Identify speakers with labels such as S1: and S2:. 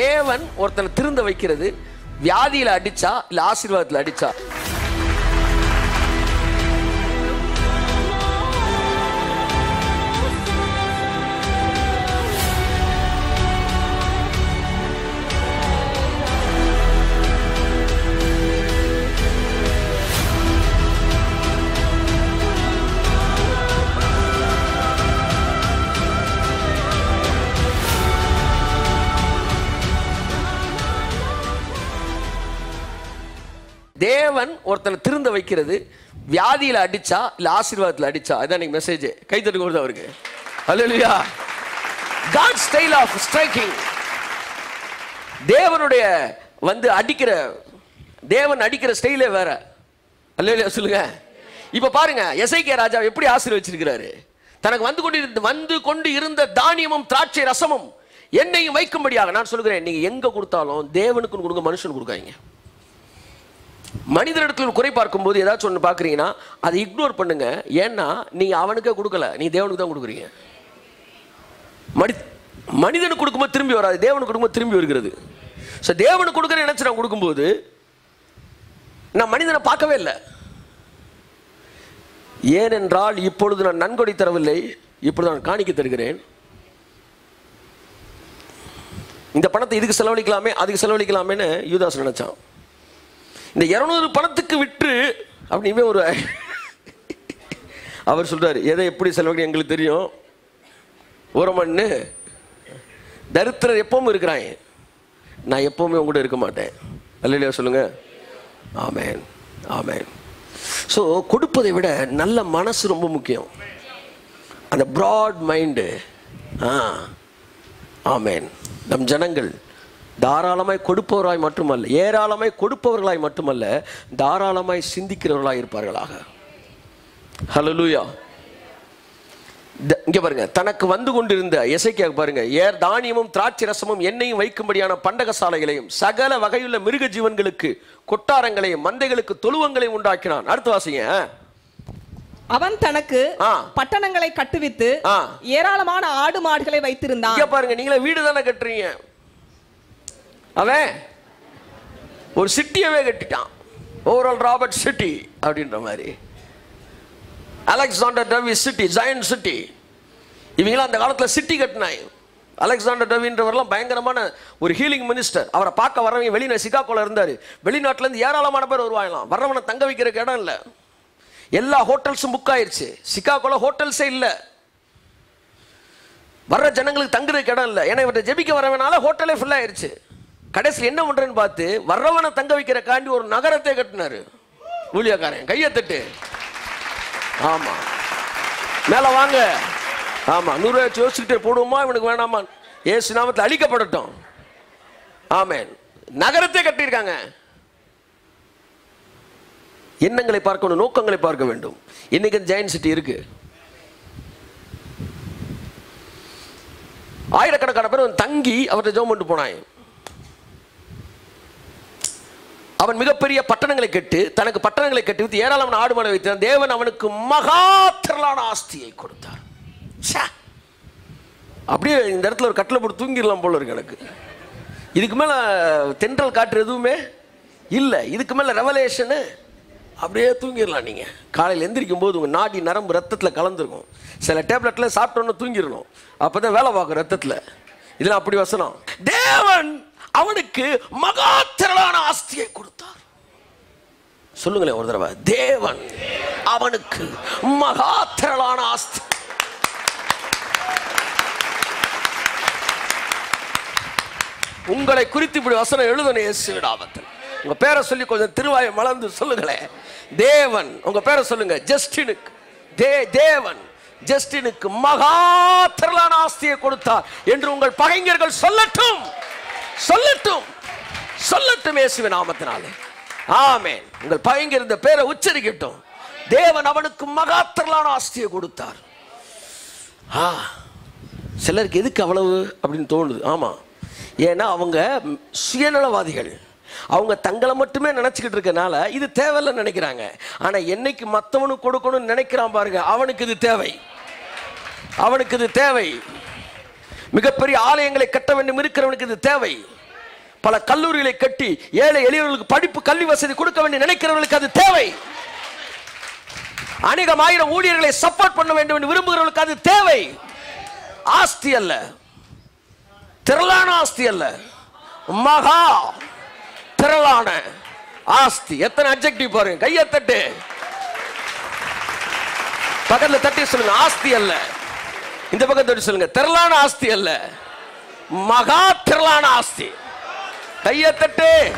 S1: தேவன் ஒருத்தனை திருந்த வைக்கிறது வியாதியில் அடிச்சா இல்லை ஆசீர்வாதத்தில் அடிச்சா. தேவன் ஒருத்தனை திருந்த வைக்கிறது வியாதியில் அடிச்சா இல்ல ஆசீர்வாதத்தில் அடிச்சா அதான் எனக்கு மெசேஜ் கை தட்டு அவருக்கு. அல்லா காட் ஸ்டைல் ஆஃப் ஸ்ட்ரைக்கிங் தேவனுடைய வந்து அடிக்கிற தேவன் அடிக்கிற ஸ்டைலே வேற. அல்லா சொல்லுங்க. இப்ப பாருங்க எஸ்ஐகே ராஜா எப்படி ஆசீர்வச்சிருக்கிறாரு? தனக்கு வந்து கொண்டு வந்து கொண்டு இருந்த தானியமும் திராட்சை ரசமும் என்னையும் வைக்கும்படியாக நான் சொல்லுகிறேன் நீங்க எங்க கொடுத்தாலும் தேவனுக்கு கொடுங்க மனுஷனுக்கு கொடுக்காங்க மனிதனிடத்தில் ஒரு குறை பார்க்கும்போது ஏதாச்சும் ஒன்று பார்க்குறீங்கன்னா அதை இக்னோர் பண்ணுங்க. ஏன்னா நீங்கள் அவனுக்கே கொடுக்கல. நீ தேவனுக்கு தான் கொடுக்குறீங்க. மனி மனிதனுக்கு கொடுக்கும்போது திரும்பி வராது. தேவனுக்கு கொடுக்கும்போது திரும்பி வருகிறது. ஸோ தேவனுக்கு கொடுக்குற நினச்சி நான் கொடுக்கும்போது நான் மனிதனை பார்க்கவே இல்லை. ஏனென்றால் இப்பொழுது நான் நன்கொடை தரவில்லை. இப்பொழுது நான் காணிக்க தருகிறேன். இந்த பணத்தை இதுக்கு செலவழிக்கலாமே அதுக்கு செலவழிக்கலாமேன்னு யூதாஸ் நினச்சான். இந்த இரநூறு பணத்துக்கு விற்று அப்படின்னு ஒரு அவர் சொல்றாரு எதை எப்படி செலவழிக்க எங்களுக்கு தெரியும். உரமண்ணு தரித்திரர் எப்பவும் இருக்கிறாங்க. நான் எப்பவுமே உங்கள்கிட்ட இருக்க மாட்டேன். அல்லையா சொல்லுங்க. ஆமேன் ஆமேன். ஸோ கொடுப்பதை விட நல்ல மனசு ரொம்ப முக்கியம். அந்த ப்ராட் மைண்டு ஆ ஆமேன். நம் ஜனங்கள் தாராளமாய் கொடுப்பவராய் மட்டுமல்ல ஏராளமாய் கொடுப்பவர்களாய் மட்டுமல்ல தாராளமாய் சிந்திக்கிறவர்களாய் இருப்பார்களாக. ஹலலூயா இங்க பாருங்க தனக்கு வந்து கொண்டிருந்த எசைக்கியா பாருங்க ஏர் தானியமும் திராட்சை ரசமும் எண்ணெயும் வைக்கும்படியான பண்டக சாலைகளையும் சகல வகையுள்ள மிருக ஜீவன்களுக்கு கொட்டாரங்களையும் மந்தைகளுக்கு தொழுவங்களையும் உண்டாக்கினான். அடுத்த வாசிங்க.
S2: அவன் தனக்கு. பட்டணங்களை கட்டுவித்து. ஏராளமான ஆடு மாடுகளை வைத்திருந்தான்.
S1: இங்க பாருங்க நீங்களே வீடு தானே கட்டுறீங்க. அவன் ஒரு சிட்டியவே கட்டிட்டான். ஓவரால் ராபர்ட் சிட்டி அப்படின்ற மாதிரி. அலெக்சாண்டர் டவி சிட்டி ஜாயன் சிட்டி இவங்களாம் அந்த காலத்தில் சிட்டி கட்டினாய் அலெக்சாண்டர் டவின்றவரெல்லாம் பயங்கரமான ஒரு ஹீலிங் மினிஸ்டர் அவரை பார்க்க வரவங்க வெளியில் சிகாகோல இருந்தார். வெளிநாட்டிலேருந்து ஏராளமான பேர் வருவாங்களாம். வரவனை தங்க வைக்கிறக்கு இடம் இல்லை. எல்லா ஹோட்டல்ஸும் புக் ஆயிருச்சு. சிகாகோல ஹோட்டல்ஸே இல்லை. வர்ற ஜனங்களுக்கு தங்குறதுக்கு இடம் இல்லை. ஏன்னா இவர்கிட்ட ஜெபிக்க வரவனால ஹோட்டலே ஃபுல்லாகிடுச்சு கடைசியில் என்ன பண்றேன்னு பார்த்து வர்றவனை தங்க வைக்கிற காண்டி ஒரு நகரத்தை கட்டினாரு. ஊழியக்காரன் கையை தட்டு. ஆமா. மேல வாங்க. ஆமா நூறு வச்சு யோசிச்சுட்டு போடுவோமா? இவனுக்கு வேணாமா? ஏசு நாமத்தில் அழிக்கப்படட்டும். ஆமேன். நகரத்தை கட்டியிருக்காங்க. எண்ணங்களை பார்க்கணும் நோக்கங்களை பார்க்க வேண்டும். இன்னைக்கு ஜெயின் சிட்டி இருக்கு. ஆயிரக்கணக்கான பேர் தங்கி அவர்கிட்ட ஜோம் பண்ணிட்டு போனாங்க. அவன் மிகப்பெரிய பட்டணங்களை கட்டு தனக்கு பட்டணங்களை கட்டி வித்து ஏராளமான ஆடு மாடு வைத்தான் தேவன் அவனுக்கு மகா திரளான ஆஸ்தியை கொடுத்தார். அப்படியே இந்த இடத்துல ஒரு கட்டில் போட்டு தூங்கிடலாம் போல இருக்கு எனக்கு. இதுக்கு மேல தென்றல் காற்று எதுவுமே இல்லை. இதுக்கு மேல ரெவலேஷனு அப்படியே தூங்கிடலாம் நீங்கள் காலையில் எந்திரிக்கும் போது உங்கள் நாடி நரம்பு ரத்தத்தில் கலந்துருக்கும். சில டேப்லெட்டில் சாப்பிட்டோன்னு தூங்கிடணும். அப்போ தான் வேலை பார்க்கும் ரத்தத்தில். இதெல்லாம் அப்படி வசனம். தேவன் அவனுக்கு மகா திரளான ஆஸ்தியை கொடுத்தார். சொல்லுங்களேன் ஒரு தடவை. தேவன் அவனுக்கு மகா திரளான ஆஸ்தி. உங்களை குறித்து இப்படி வசனம் எழுதணும் இயேசு விடாமத்தில் உங்க பேரை சொல்லி கொஞ்சம் திருவாயை மலர்ந்து சொல்லுங்களேன். தேவன் உங்க பேரை சொல்லுங்க. ஜஸ்டினுக்கு. தே தேவன் ஜஸ்டினுக்கு மகா திரளான ஆஸ்தியை கொடுத்தார் என்று உங்கள் பகைஞர்கள் சொல்லட்டும். சொல்லட்டும். சொல்லட்டும் இயேசுவ நாமத்தினாலே. ஆமேன். உங்கள் பயங்கிருந்த பேரை உச்சரிக்கட்டும். தேவன் அவனுக்கு மகாத்திரலான ஆஸ்தியை கொடுத்தார். ஆ சிலருக்கு எதுக்கு அவ்வளவு அப்படின்னு தோணுது. ஆமாம் ஏன்னா அவங்க சுயநலவாதிகள். அவங்க தங்களை மட்டுமே நினச்சிக்கிட்டு இருக்கனால இது தேவையில்லைன்னு நினைக்கிறாங்க. ஆனால் என்னைக்கு மற்றவனுக்கு கொடுக்கணும்னு நினைக்கிறான் பாருங்க அவனுக்கு இது தேவை. அவனுக்கு இது தேவை. மிகப்பெரிய ஆலயங்களை கட்ட வேண்டும் இருக்கிறவனுக்கு இது தேவை. பல கல்லூரிகளை கட்டி ஏழை எளியவர்களுக்கு படிப்பு கல்வி வசதி கொடுக்க வேண்டிய நினைக்கிறவர்களுக்கு அது தேவை. அநேகம் ஆயிரம் ஊழியர்களை சப்போர்ட் பண்ண வேண்டும் என்று விரும்புகிறவர்களுக்கு அது தேவை. ஆஸ்தி அல்ல. திரளான ஆஸ்தி அல்ல. மகா திரளான ஆஸ்தி. எத்தனை அப்ஜெக்டிவ் பாருங்க. கையை தட்டு. பக்கத்துல தட்டி சொல்லுங்க. ஆஸ்தி அல்ல. இந்த பக்கம் தட்டி சொல்லுங்க. திரளான ஆஸ்தி அல்ல. மகா திரளான ஆஸ்தி. கையை தட்டு.